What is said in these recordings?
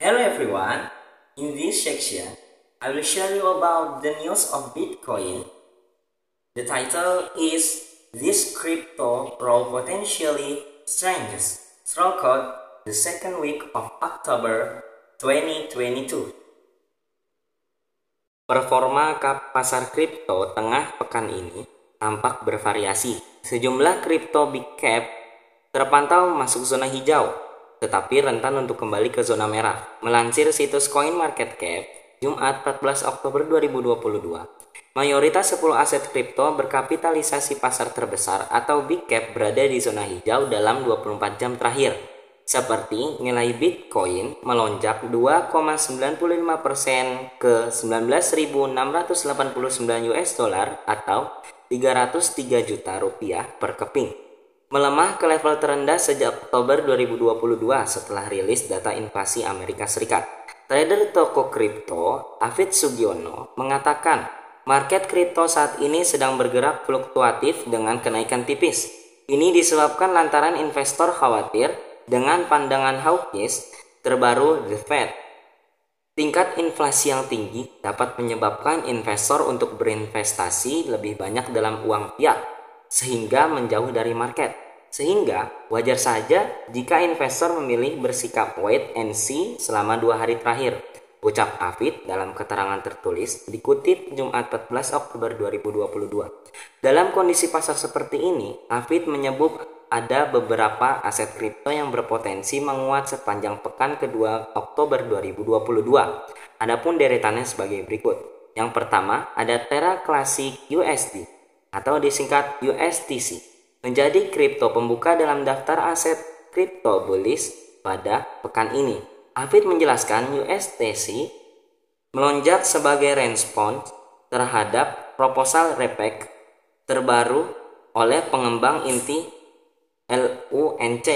Hello everyone. In this section, I will share you about the news of Bitcoin. The title is This Crypto Roll Potentially Strengths throughout the second week of October 2022. Performa pasar kripto tengah pekan ini tampak bervariasi. Sejumlah kripto big cap terpantau masuk zona hijau, tetapi rentan untuk kembali ke zona merah. Melansir situs Coin Market Cap, Jumat 14 Oktober 2022, mayoritas 10 aset kripto berkapitalisasi pasar terbesar atau big cap berada di zona hijau dalam 24 jam terakhir seperti nilai Bitcoin melonjak 2,95% ke 19.689 US dollar atau 303 juta rupiah per keping. Melemah ke level terendah sejak Oktober 2022 setelah rilis data inflasi Amerika Serikat. Trader toko kripto, Afid Sugiono, mengatakan market kripto saat ini sedang bergerak fluktuatif dengan kenaikan tipis. Ini disebabkan lantaran investor khawatir dengan pandangan hawkish terbaru The Fed. Tingkat inflasi yang tinggi dapat menyebabkan investor untuk berinvestasi lebih banyak dalam uang fiat sehingga menjauh dari market. Sehingga wajar saja jika investor memilih bersikap wait and see selama dua hari terakhir. Ucap Afid dalam keterangan tertulis dikutip Jumat 14 Oktober 2022. Dalam kondisi pasar seperti ini, Afid menyebut ada beberapa aset kripto yang berpotensi menguat sepanjang pekan kedua Oktober 2022. Adapun deretannya sebagai berikut. Yang pertama ada Terra Classic USD atau disingkat USTC. Menjadi kripto pembuka dalam daftar aset kripto bullish pada pekan ini. Afid menjelaskan USTC melonjak sebagai respons terhadap proposal REPEC terbaru oleh pengembang inti LUNC.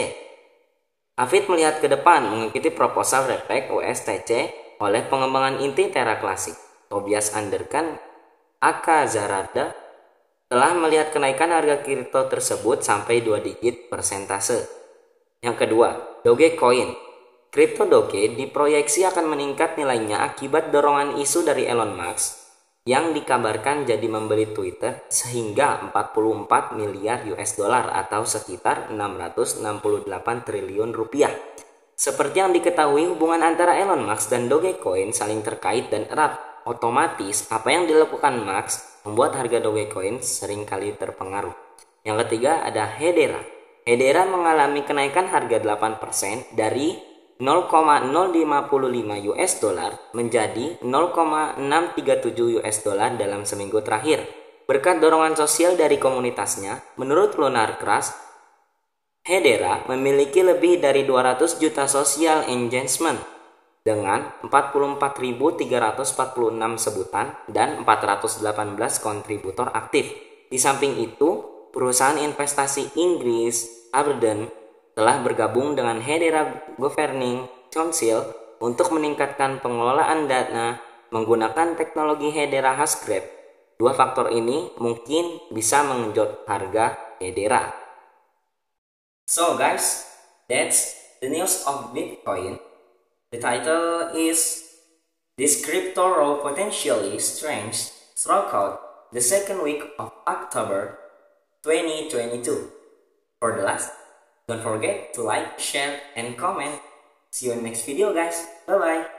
Afid melihat ke depan mengikuti proposal Repek USTC oleh pengembangan inti Terra Klasik. Tobias Anderkan Aka Zarada telah melihat kenaikan harga kripto tersebut sampai 2 digit persentase. Yang kedua, Dogecoin. Kripto Doge diproyeksi akan meningkat nilainya akibat dorongan isu dari Elon Musk yang dikabarkan jadi membeli Twitter sehingga 44 miliar US dollar atau sekitar 668 triliun rupiah. Seperti yang diketahui hubungan antara Elon Musk dan Dogecoin saling terkait dan erat. Otomatis apa yang dilakukan Musk membuat harga Dogecoin sering kali terpengaruh. Yang ketiga ada Hedera. Hedera mengalami kenaikan harga 8% dari 0,055 US dollar menjadi 0,637 US dollar dalam seminggu terakhir. Berkat dorongan sosial dari komunitasnya, menurut Lunar Crash, Hedera memiliki lebih dari 200 juta social engagement dengan 44.346 sebutan dan 418 kontributor aktif. Di samping itu, perusahaan investasi Inggris, Aberdeen, telah bergabung dengan Hedera Governing Council untuk meningkatkan pengelolaan dana menggunakan teknologi Hedera Hasgrave. Dua faktor ini mungkin bisa mengenjot harga Hedera. So guys, that's the news of Bitcoin. The title is This crypto roll potentially strange throughout the second week of October 2022. For the last Don't forget to like, share, and comment. See you in next video guys. Bye-bye.